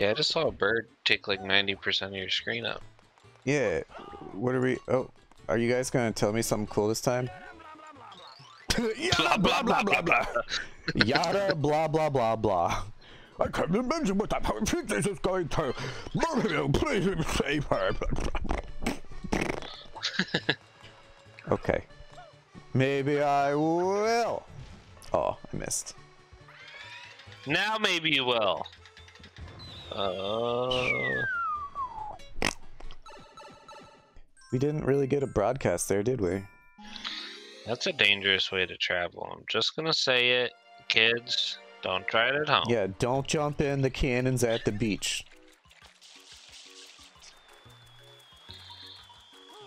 Yeah, I just saw a bird take like 90% of your screen up. Yeah. What are we? Oh, are you guys gonna tell me something cool this time? Blah, blah, blah, blah, blah. Yada blah blah blah blah. I can't imagine what that think this is going to. Mario, please save her. Okay. Maybe I will. Oh, I missed. Now maybe you will. Uh, We didn't really get a broadcast there, did we? that's a dangerous way to travel. I'm just gonna say it, kids. Don't try it at home. Yeah, don't jump in the cannons at the beach.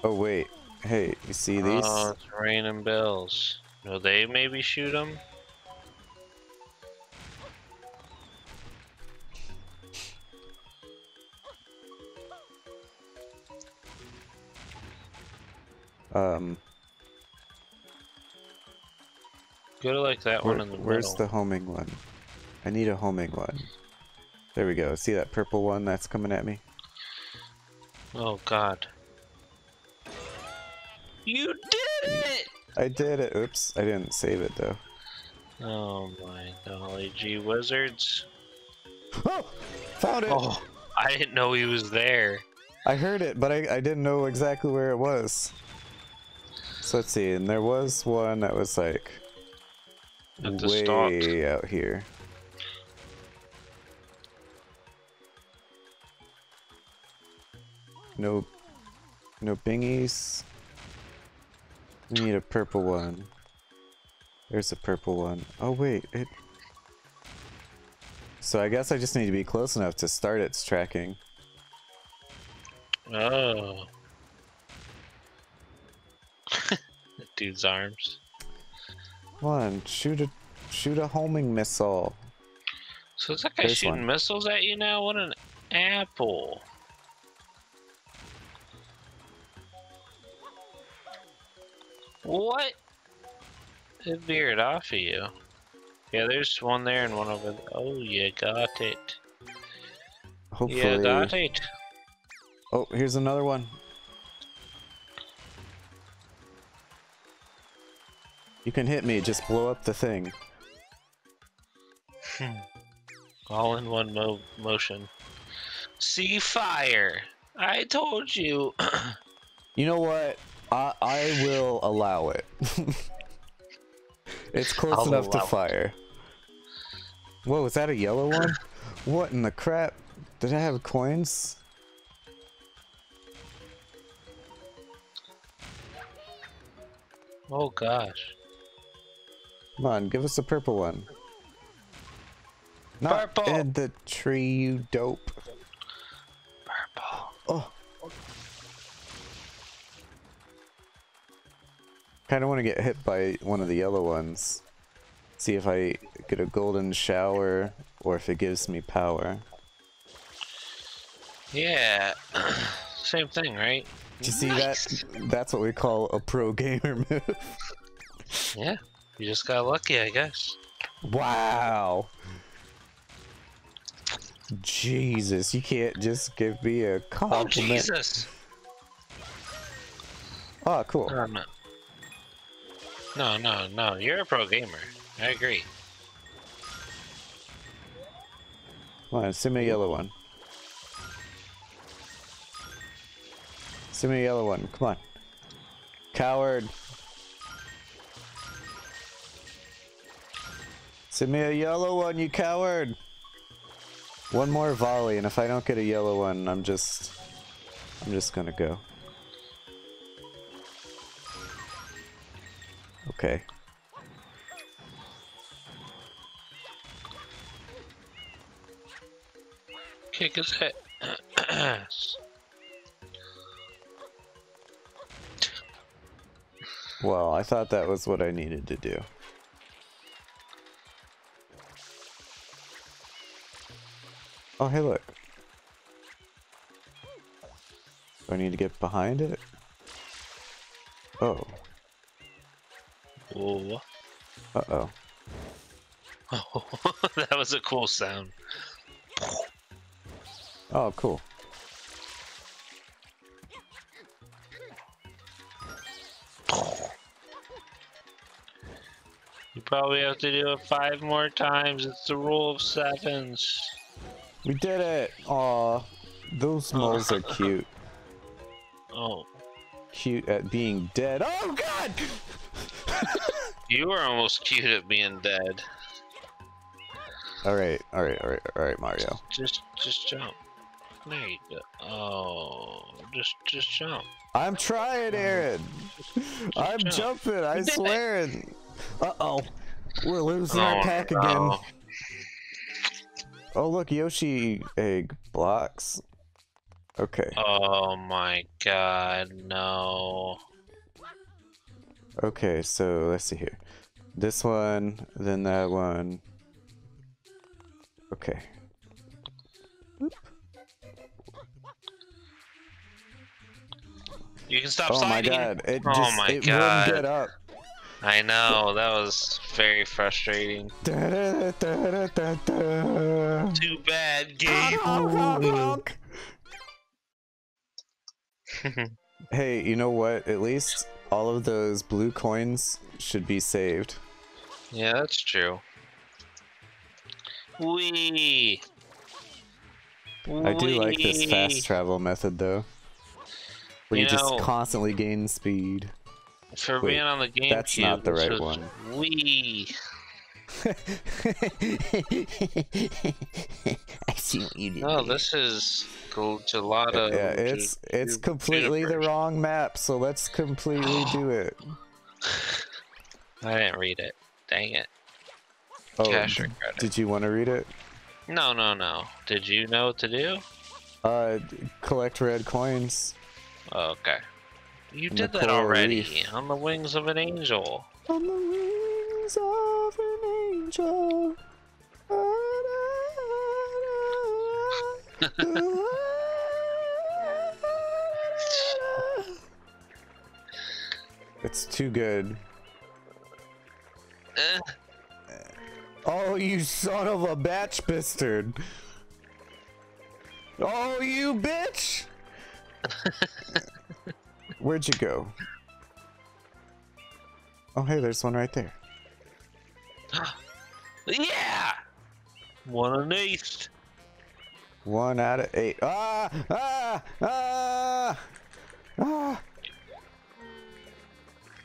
Oh wait, hey, you see these? Oh, it's raining bills. Will they maybe shoot them? Um, Go to like that where- one in the where's middle. the homing one? I need a homing one. There we go. See that purple one that's coming at me? Oh God. You did it! I did it. Oops, I didn't save it though. Oh my golly gee wizards. Oh, found it. Oh, I didn't know he was there. I heard it, but I, I didn't know exactly where it was. So let's see, and there was one that was like At the way stalk. out here. No, no bingies. We need a purple one. There's a purple one. Oh wait, it. So I guess I just need to be close enough to start its tracking. Oh. Dude's arms. Come on, shoot a shoot a homing missile. So is that guy There's shooting one. missiles at you now? What an apple. What? It veered off of you. Yeah, there's one there and one over there. Oh, you got it. Hopefully. Yeah, got it. Oh, here's another one. You can hit me, just blow up the thing. Hmm. All in one mo motion. See fire. I told you. You know what? I I will allow it. it's close I'll enough to allow it. fire. Whoa, is that a yellow one? what in the crap? Did I have coins? oh gosh. Come on, give us a purple one. Not Purple. in the tree, you dope. Purple. Oh. Kind of want to get hit by one of the yellow ones. See if I get a golden shower or if it gives me power. Yeah. Same thing, right? You see Nice. that? That's what we call a pro gamer move. Yeah. You just got lucky, I guess. wow. Jesus, you can't just give me a Oh compliment. Jesus! Oh, cool. No, no. No, no, no. You're a pro gamer. I agree. Come on, send me a yellow one. Send me a yellow one. Come on. Coward. Send me a yellow one, you coward. One more volley, and if I don't get a yellow one, I'm just... I'm just gonna go. Okay. Kick his head. ass. Well, I thought that was what I needed to do. Oh, hey, look. Do I need to get behind it? Oh. Whoa. Uh-oh. Oh, that was a cool sound. Oh, cool. You probably have to do it five more times. It's the rule of sevens. We did it! Aw, those moles are cute. Oh, Cute at being dead. Oh god! you were almost cute at being dead. Alright, alright, alright, alright, Mario. Just, just jump. There you go. Oh, just, just jump. I'm trying, Aaron! I'm jump. jumping, I You did it. swear! Uh oh. We're losing our Oh, pack no. again. Oh, look, Yoshi egg blocks. Okay, Oh my god, no. okay, so let's see here. This one, then that one. Okay. You can stop Oh my sliding. god, it Oh just my it God. wouldn't get up. I know, that was very frustrating. Da-da-da-da-da-da. Too bad, Honk, Gabe. honk, honk, honk. Hey, you know what? At least all of those blue coins should be saved. yeah, that's true. Wee. I do like this fast travel method though. Where you, You just constantly gain speed. For Wait, being on the GameCube, that's not the right one. Wee. I see what you did. No, this is gelato. yeah, it's it's completely the wrong map, so let's completely do it. I didn't read it. Dang it. Oh, Cash or credit? did you want to read it? No, no, no. Did you know what to do? Uh, collect red coins. Oh, okay. You did that already. reef. On the wings of an angel. On the wings of an angel. it's too good. Eh, Oh, you son of a batch bastard. Oh, you bitch! Where'd you go? Oh, hey, there's one right there. yeah! One an ace. One out of eight. Ah! Ah! Ah! Ah!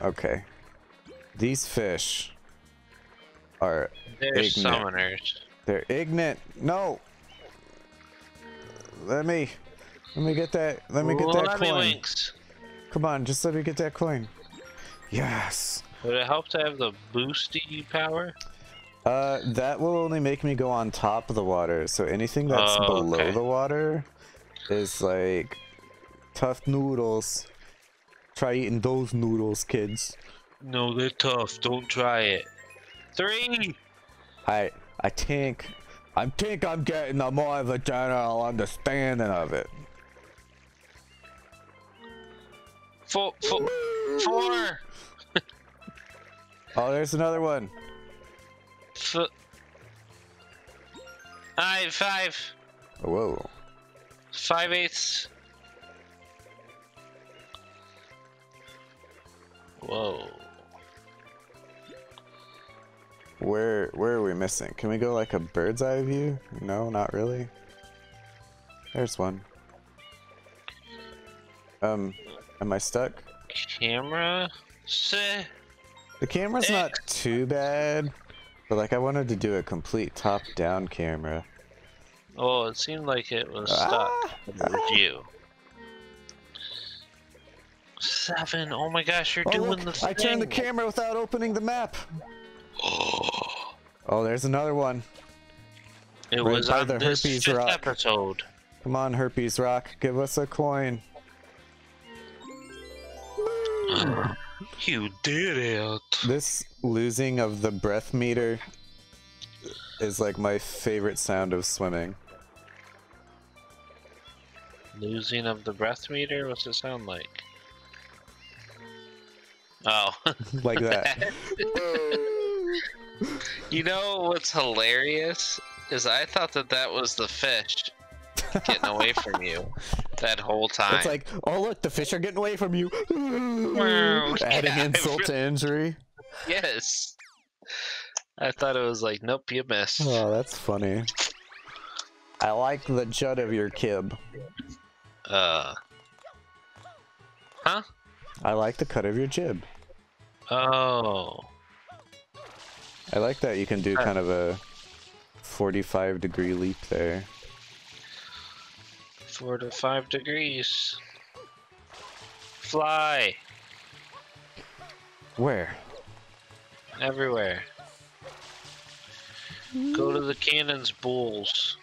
Okay. These fish are They're Ignorant. summoners. they're ignorant. No. Let me let me get that let me get that Let me coin. winks. Come on, just let me get that coin. Yes. Would it help to have the boosty power? Uh, that will only make me go on top of the water. So anything that's Oh, below okay. the water is like tough noodles. Try eating those noodles, kids. No, they're tough. Don't try it. Three. I I think I think I'm getting a more of a general understanding of it. Four. Four. four. Oh, there's another one. F- five. Five. Whoa. Five eighths. Whoa. Where where are we missing? Can we go like a bird's eye view? No, not really. There's one. Um, am I stuck? Camera. The camera's not too bad, but like I wanted to do a complete top-down camera. Oh, it seemed like it was stuck. Ah, It was you. Seven. Oh my gosh, you're Oh, doing look, the thing. I turned the camera without opening the map. Oh, there's another one. It Right was on the herpes rock. episode. Come on, Herpes Rock, give us a coin. You did it. This losing of the breath meter is like my favorite sound of swimming. Losing of the breath meter? What's it sound like? Oh. Like that. you know what's hilarious? Is I thought that that was the fish. getting away from you that whole time. It's like, oh look, the fish are getting away from you. Wow. Adding Yeah, insult to injury. yes. I thought it was like, nope, you missed. Oh, that's funny. I like the jut of your kib. Uh. Huh? I like the cut of your jib. Oh. I like that you can do kind of a 45 degree leap there. Four to five degrees. Fly Where? everywhere. Go to the cannon's bulls.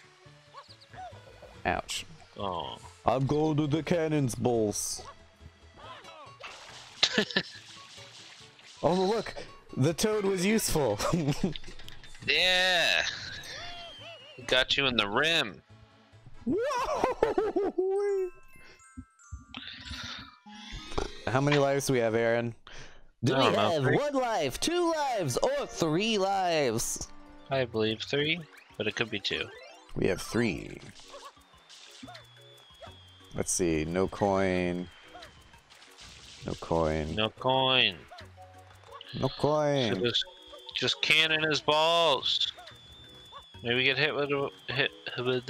Ouch. Oh. I'm going to the cannon's bulls. oh, look! The toad was useful. Yeah. Got you in the rim. Whoa! How many lives do we have, Aaron? Do we don't know, have three? one life, two lives, or three lives? I believe three, but it could be two. We have three. Let's see. No coin. No coin. No coin. No So coin. just, just cannon his balls. Maybe get hit with a hit with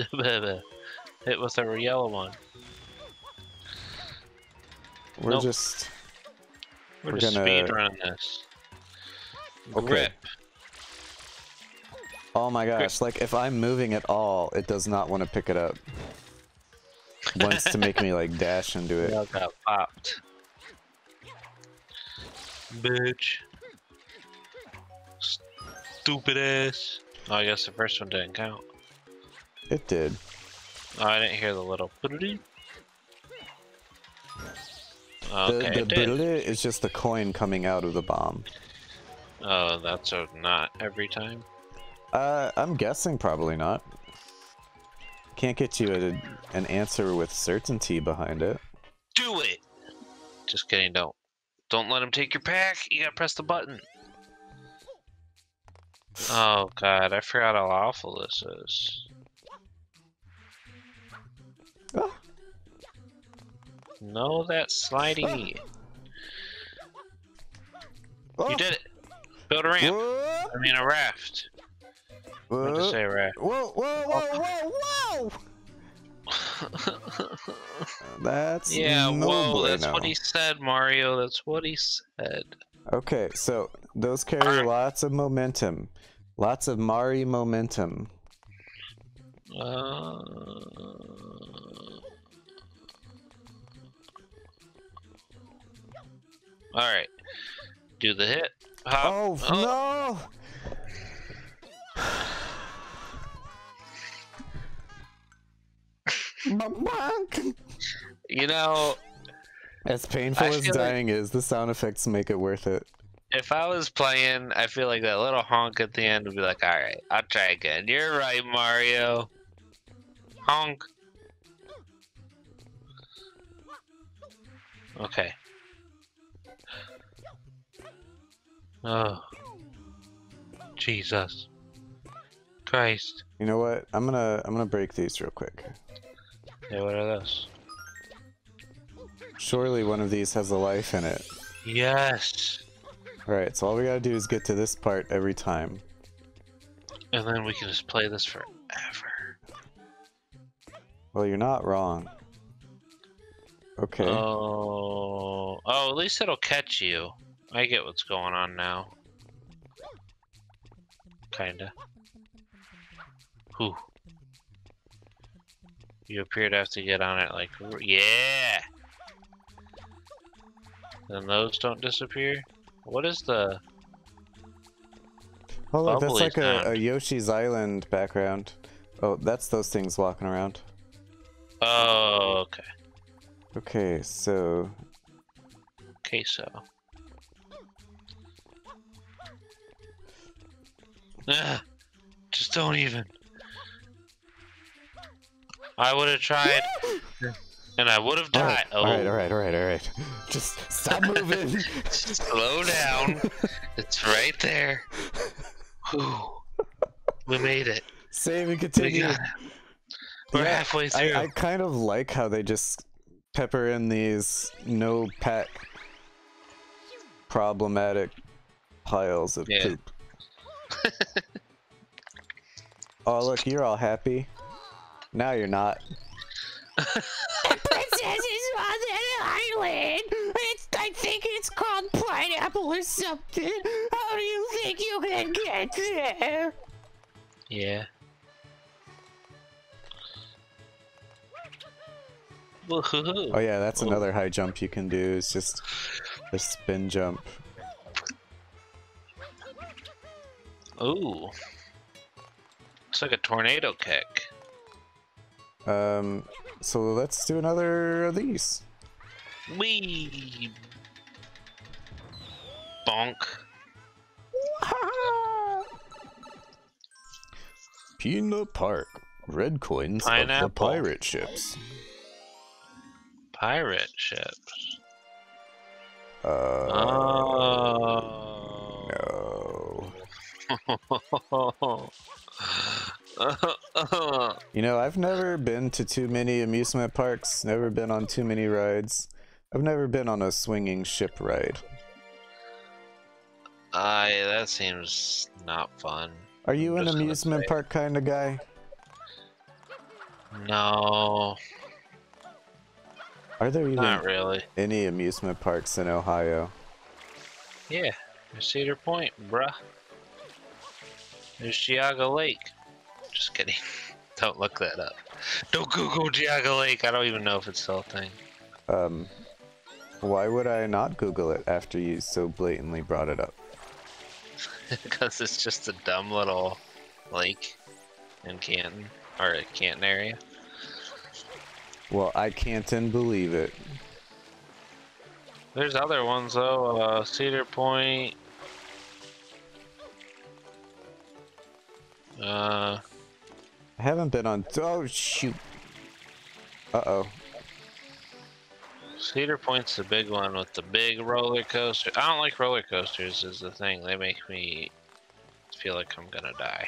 hit with a yellow one. We're nope. just. We're, We're just gonna- speed running this. Okay. Grip. Oh my gosh! Like if I'm moving at all, it does not want to pick it up. Wants to make me like dash into it. Y'all got popped. Bitch. Stupid ass. Oh, I guess the first one didn't count. It did. Oh, I didn't hear the little. The, Okay, the did. is just the coin coming out of the bomb. Oh, that's a not every time. Uh, I'm guessing probably not. Can't get you a, an answer with certainty behind it. Do it. Just kidding. Don't. Don't let him take your pack. You gotta press the button. Oh god, I forgot how awful this is. No, that slidey. Oh, You did it. Build a ramp. Whoa, I mean a raft. Meant to say raft. whoa, whoa, whoa, whoa, whoa! That's yeah, no whoa, that's bueno. what he said, Mario. That's what he said. Okay, so those carry lots of momentum. Lots of Mari momentum. Uh... Alright. Do the hit. Hop. Oh, no! You know, as painful I as feel like- dying is, the sound effects make it worth it. if I was playing, I feel like that little honk at the end would be like, alright, I'll try again. You're right, Mario. Honk. Okay. Oh. Jesus. Christ. You know what? I'm gonna I'm gonna break these real quick. Yeah, what are those? Surely one of these has a life in it. Yes! Alright, so all we gotta do is get to this part every time. And then we can just play this forever. Well, you're not wrong. Okay. Oh, oh, at least it'll catch you. I get what's going on now. Kinda. Whew. You appear to have to get on it like, yeah! Then those don't disappear? What is the... oh look, that's like a, a. Yoshi's Island background. Oh, that's those things walking around. Oh, okay. Okay, so Queso. Ah, just don't even. I would have tried, and I would have died. Alright, alright, alright, alright, alright. Just stop moving. Slow down. it's right there. Whew. We made it. Save and continue. Got it. We're Yeah, halfway through. I, I kind of like how they just pepper in these no pack problematic piles of Yeah. poop. oh look, you're all happy. Now you're not. princess is on that island. It's, I think it's called pineapple or something. How do you think you can get there? Yeah. Oh yeah, that's Oh. another high jump you can do. It's just the spin jump. Ooh. It's like a tornado kick. Um, so let's do another of these. Wee. Bonk. Peanut Park. Red coins of the pirate ships. Pirate ships. Uh, Oh. no. You know, I've never been to too many amusement parks, never been on too many rides. I've never been on a swinging ship ride. I that seems not fun. Are you I'm an amusement park kind of guy? No, Are there even not really. any amusement parks in Ohio? Yeah, there's Cedar Point, bruh. There's Geauga Lake. Just kidding. Don't look that up. Don't Google Geauga Lake. I don't even know if it's still a thing. Um, why would I not Google it after you so blatantly brought it up? because it's just a dumb little lake in Canton or a Canton area. Well, I can't and believe it. There's other ones though. Uh, Cedar Point. Uh, I haven't been on. Oh shoot! Uh oh. Cedar Point's the big one with the big roller coaster. I don't like roller coasters. Is the thing they make me feel like I'm gonna die.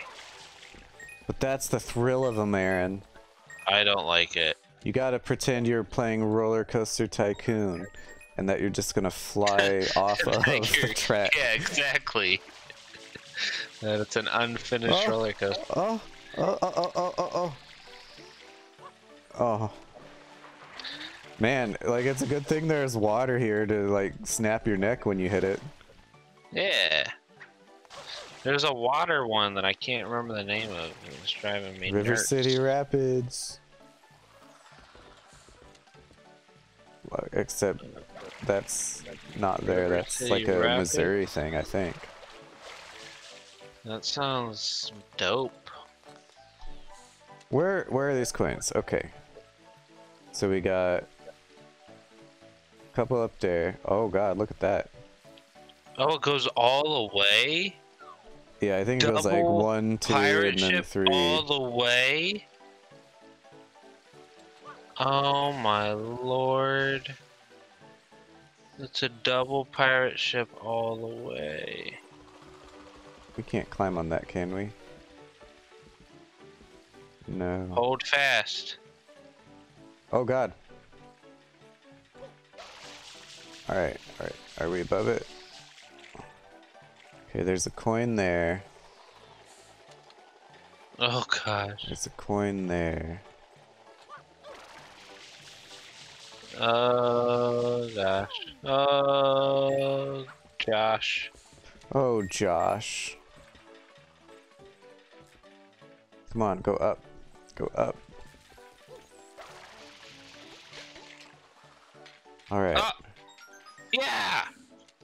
But that's the thrill of them, Aaron. I don't like it. You gotta pretend you're playing Roller Coaster Tycoon, and that you're just gonna fly off of the track. Yeah, exactly. that it's an unfinished Oh. roller coaster. Oh, oh, oh, oh, oh, oh, oh, oh. Oh. Man, like it's a good thing there's water here to like snap your neck when you hit it. Yeah. There's a water one that I can't remember the name of. It's driving me River nuts. City Rapids. Except that's not there. That's like a? Missouri thing, I think. That sounds dope. Where where are these coins? Okay. So we got a couple up there. Oh god, look at that. Oh, it goes all the way? Yeah, I think it was like Double one, two, and then three. all the way? Oh my lord. It's a double pirate ship all the way. We can't climb on that, can we? No. Hold fast. Oh god. Alright, alright. Are we above it? Okay, there's a coin there. Oh gosh. There's a coin there. Uh, oh gosh. Oh uh, Josh. Oh, Josh. Come on, go up. Go up. Alright, Oh. Uh, yeah!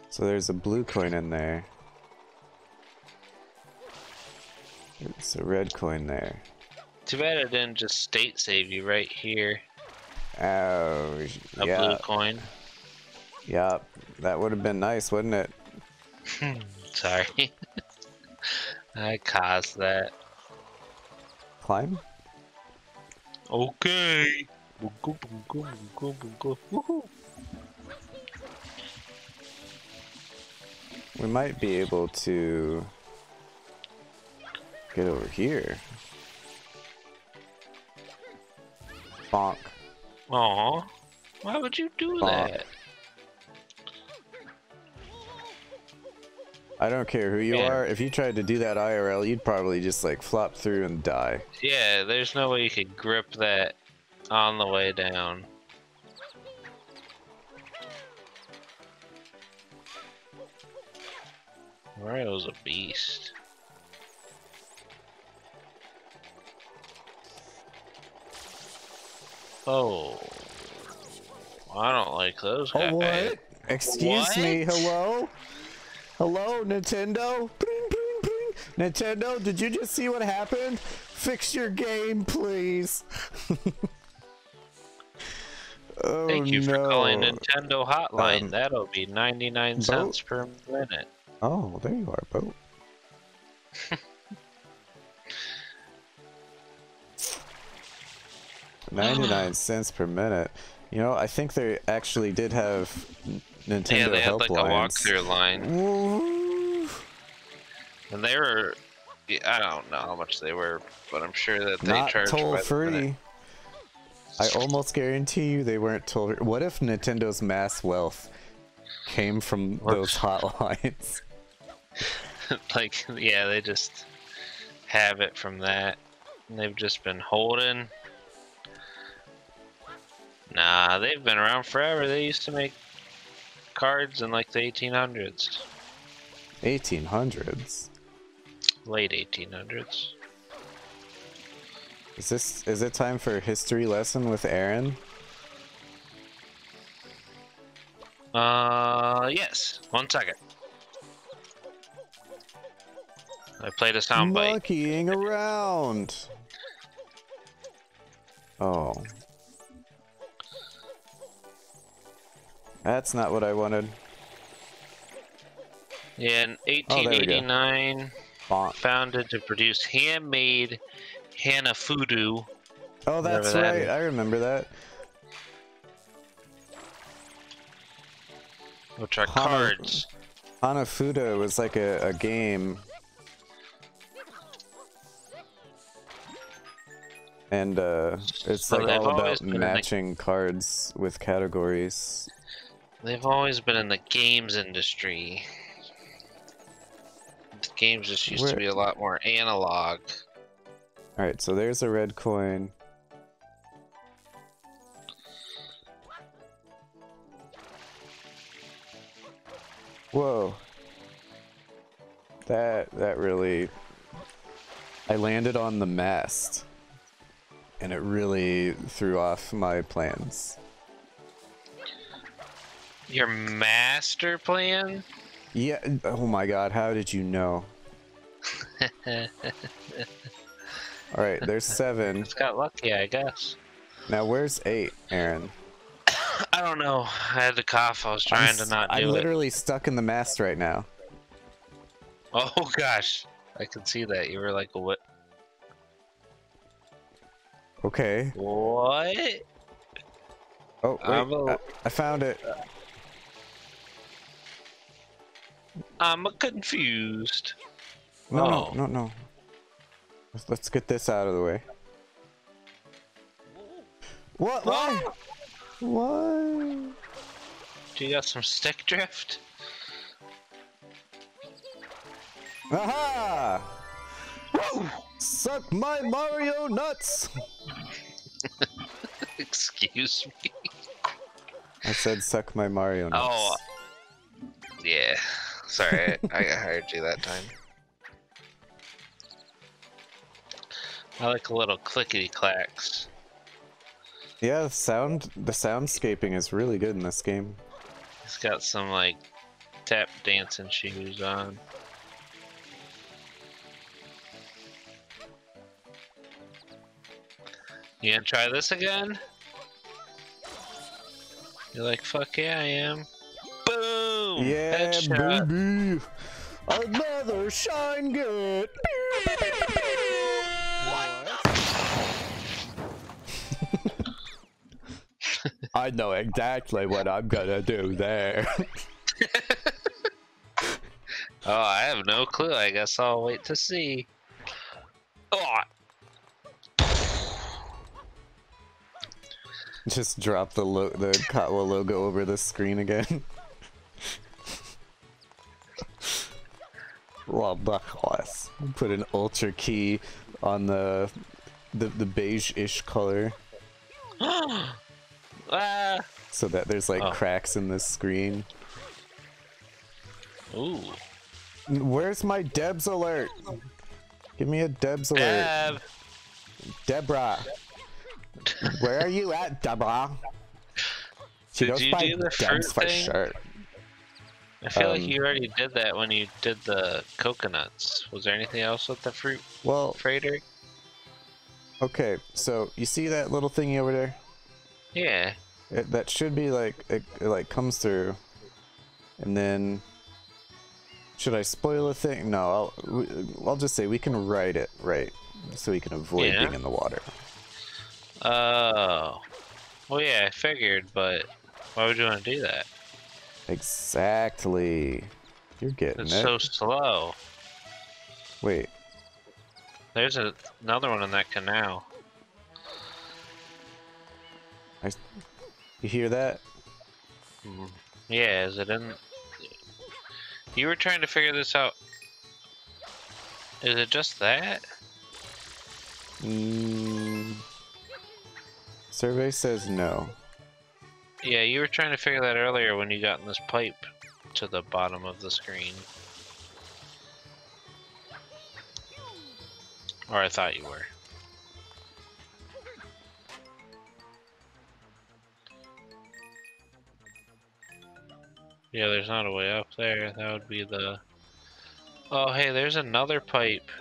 so there's a blue coin in there. There's a red coin there. Too bad I didn't just state save you right here. Oh, A yeah, blue coin. yeah. That would have been nice, wouldn't it? Hmm. Sorry. I caused that. Climb? Okay. We might be able to get over here. Bonk. Aw. Why would you do Aw. that? I don't care who you Yeah. are. If you tried to do that IRL, you'd probably just like flop through and die. Yeah, there's no way you could grip that on the way down. Mario's a beast. Oh. I don't like those guys. Oh, what? Excuse me. Hello? Hello, Nintendo? Bling, bling, bling. Nintendo, did you just see what happened? Fix your game, please. oh, Thank you for calling Nintendo Hotline. Um, That'll be 99 cents per minute. Oh, there you are, boat. Ninety-nine ah. cents per minute. You know, I think they actually did have Nintendo yeah, they had like a helplines. walkthrough line. And they were, I don't know how much they were, but I'm sure that they Not charged toll free. I almost guarantee you they weren't toll. What if Nintendo's mass wealth came from those hotlines? like, yeah, they just have it from that. And they've just been holding. Nah, they've been around forever. They used to make cards in like the 1800s, 1800s. late 1800s. Is this is it time for a history lesson with Aaron? Uh, yes. One second. I played a soundbite. Monkeying around. Oh. That's not what I wanted. Yeah, in Oh, there we go. 1889, Bonk. founded to produce handmade Hanafuda. Oh, that's that right. is. I remember that. which are Hana- cards. Hanafuda was like a, a game. And uh, it's So like all about matching cards with categories. They've always been in the games industry. The games just used Where- to be a lot more analog. Alright, so there's a red coin. Whoa. That that really I landed on the mast and it really threw off my plans. Your master plan? Yeah, oh my god, how did you know? Alright, there's seven. It's got lucky, I guess. Now where's eight, Aaron? I don't know. I had to cough. I was I'm trying to s- not I'm do it. literally stuck in the mast right now. Oh gosh, I can see that. You were like, what? Okay. What? Oh, I'm wait. a- I, I found it. Uh, I'm confused. No, Oh. no, no, no. Let's, let's get this out of the way. What? Why? What? Do you got some stick drift? Aha! Suck my Mario nuts! Excuse me. I said suck my Mario oh, nuts. Oh. Yeah. Sorry, I, I heard you that time. I like a little clickety clacks. Yeah, the sound, the soundscaping is really good in this game. He's got some like tap dancing shoes on. You gonna try this again? You're like, fuck yeah, I am. Boom! Yeah, Headshot. baby! Another shine good! I know exactly what I'm gonna do there. Oh, I have no clue. I guess I'll wait to see. Oh. Just drop the lo the COTW logo over the screen again. Ridiculous. Put an ultra key on the the, the beige-ish color ah! so that there's like Oh. cracks in the screen. Ooh. Where's my Debs alert? Give me a Debs alert. Dab. Deborah. Where are you at, Deborah? She Did goes by Debs for sure. I feel like Um, you already did that when you did the coconuts. Was there anything else with the fruit Well, freighter? okay, so you see that little thingy over there? Yeah. It, that should be like it, it like comes through, and then should I spoil a thing? No, I'll I'll just say we can write it right, so we can avoid Yeah. being in the water. Oh. Well, yeah, I figured, but why would you want to do that? Exactly. You're getting It's it. so slow. Wait, There's a, another one in that canal. you hear that? Mm. Yeah, is it in? You were trying to figure this out. Is it just that? Mm, survey says no. Yeah, you were trying to figure that earlier when you got in this pipe to the bottom of the screen. Or I thought you were. Yeah, there's not a way up there. That would be the. Oh, hey, there's another pipe.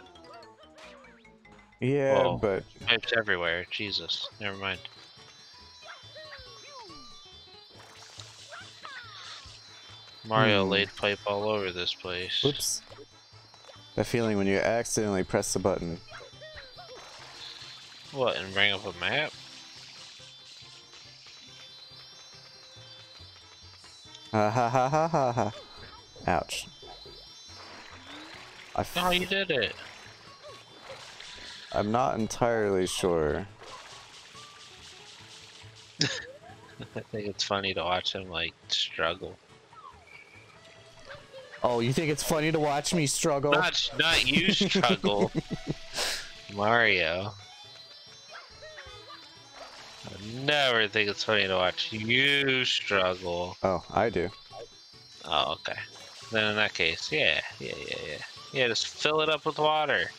Yeah, Whoa. but Pipes everywhere. Jesus. Never mind. Mario Hmm. laid pipe all over this place. oops. That feeling when you accidentally press the button. What, and bring up a map? Ha ha ha ha ha ha. Ouch. I f- Oh, you did it. I'm not entirely sure. I think it's funny to watch him, like, struggle. Oh, you think it's funny to watch me struggle? Not, not you struggle. Mario. I never think it's funny to watch you struggle. Oh, I do. Oh, okay. Then in that case, yeah, yeah, yeah, yeah. Yeah, just fill it up with water.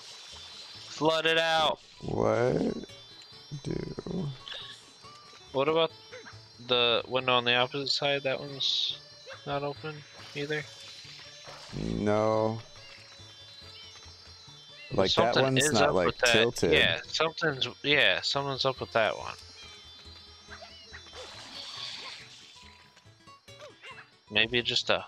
Flood it out. What do? What about the window on the opposite side? That one's not open either. No. Like that Something one's not like that. tilted. Yeah, something's yeah, someone's up with that one. Maybe just a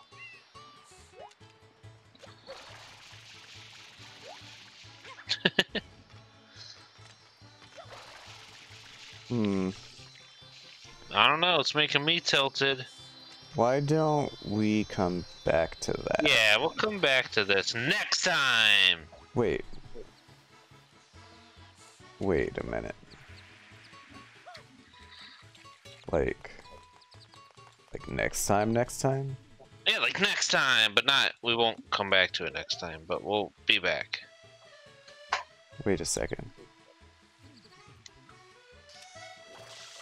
Hmm. I don't know, it's making me tilted. Why don't we come back to that? Yeah, we'll come back to this next time. Wait. Wait a minute. Like. Like next time, next time? Yeah, like next time, but not we won't come back to it next time, but we'll be back. Wait a second.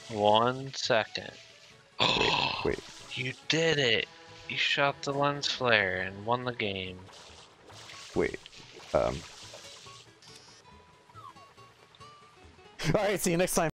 One second. Wait. You did it! You shot the lens flare and won the game. Wait. Um. Alright, see you next time.